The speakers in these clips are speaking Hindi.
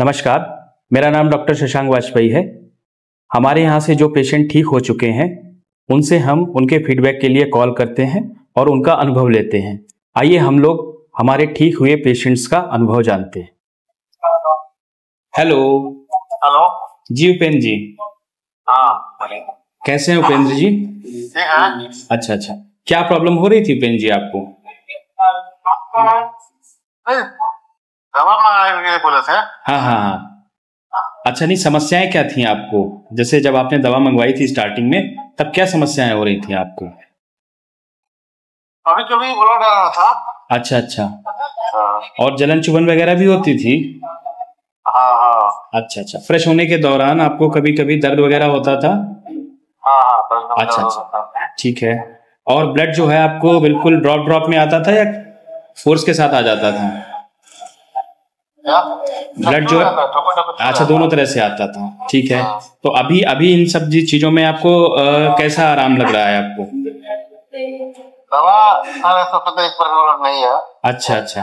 नमस्कार मेरा नाम डॉक्टर शशांक वाजपेयी है। हमारे यहाँ से जो पेशेंट ठीक हो चुके हैं उनसे हम उनके फीडबैक के लिए कॉल करते हैं और उनका अनुभव लेते हैं। आइए हम लोग हमारे ठीक हुए पेशेंट्स का अनुभव जानते हैं। हेलो हेलो जी उपेंद्र जी हाँ। कैसे हैं उपेंद्र जी अच्छा अच्छा। क्या प्रॉब्लम हो रही थी उपेंद्र जी आपको बोले थे हाँ हाँ हाँ। अच्छा नहीं समस्याएँ क्या थी आपको? जैसे जब आपने दवा मंगवाई थी स्टार्टिंग में तब क्या समस्याएँ हो रही थी आपको? अभी कभी बोला डाला था। अच्छा अच्छा। हाँ। और जलन चुभन वगैरह भी होती थी? हाँ हाँ। अच्छा अच्छा। फ्रेश होने के दौरान आपको कभी कभी दर्द वगैरह होता था? हाँ हाँ अच्छा, अच्छा। ठीक है। और ब्लड जो है आपको बिल्कुल ड्रॉप ड्रॉप में आता था या फोर्स के साथ आ जाता था? ब्लड जो है टोको टोको अच्छा दोनों तरह से आता था। ठीक है। तो अभी अभी इन सब चीज़ों में आपको अ, कैसा आराम लग रहा है आपको? पर नहीं है। अच्छा अच्छा।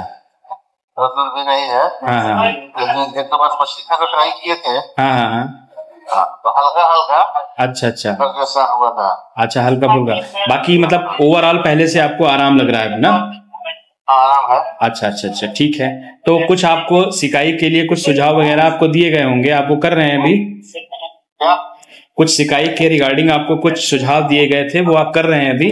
भी नहीं है। हाँ हाँ। लेकिन एक तो बस मशीन को ट्राई किए थे। हाँ हाँ हाँ। हाँ, तो हल्का हल्का। अच्छा अच्छा। हुआ था। अच्छा हल्का फुल्का। बाकी मतलब ओवरऑल पहले से आपको आराम लग रहा है ना? आराम है। अच्छा अच्छा अच्छा ठीक है। तो कुछ आपको सिकाई के लिए कुछ सुझाव वगैरह आपको दिए गए होंगे? आप वो कर रहे हैं अभी? कुछ सिकाई के रिगार्डिंग आपको कुछ सुझाव दिए गए थे वो आप कर रहे हैं अभी?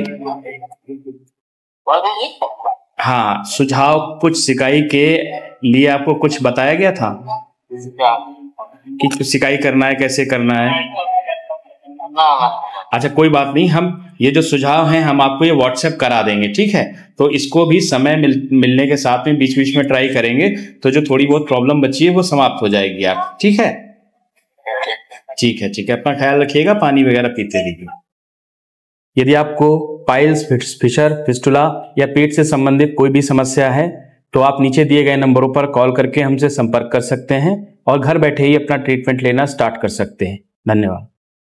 हाँ सुझाव कुछ सिकाई के लिए आपको कुछ बताया गया था? कि कुछ सिकाई करना है कैसे करना है? अच्छा कोई बात नहीं हम ये जो सुझाव हैं हम आपको ये व्हाट्सएप करा देंगे ठीक है? तो इसको भी समय मिल, मिलने के साथ में बीच बीच में ट्राई करेंगे तो जो थोड़ी बहुत प्रॉब्लम बची है वो समाप्त हो जाएगी आप ठीक है? ठीक है ठीक है अपना ख्याल रखिएगा पानी वगैरह पीते रहिए। यदि आपको पाइल्स फिशर फिस्टुला या पेट से संबंधित कोई भी समस्या है तो आप नीचे दिए गए नंबरों पर कॉल करके हमसे संपर्क कर सकते हैं और घर बैठे ही अपना ट्रीटमेंट लेना स्टार्ट कर सकते हैं। धन्यवाद।